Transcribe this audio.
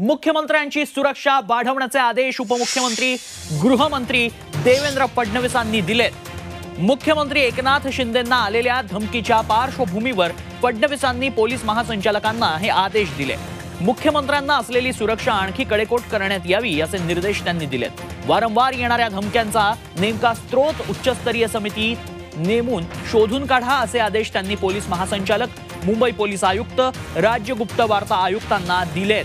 मुख्यमंत्र्यांची सुरक्षा वाढवण्याचे आदेश उपमुख्यमंत्री गृहमंत्री देवेंद्र फडणवीसांनी दिलेत. मुख्यमंत्री एकनाथ शिंदेंना आलेल्या धमकीच्या पार्श्वभूमीवर फडणवीसांनी पोलीस महासंचालकांना हे आदेश दिले. मुख्यमंत्र्यांना असलेली सुरक्षा आणखी कडेकोट करण्यात यावी असे निर्देश त्यांनी दिलेत. वारंवार येणाऱ्या धमक्यांचा नेमका स्रोत उच्चस्तरीय समिती नेमून शोधून काढा असे आदेश त्यांनी पोलीस महासंचालक मुंबई पोलीस आयुक्त राज्य गुप्त वार्ता आयुक्तांना दिलेत.